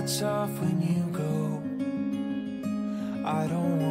cuts off when you go. I don't want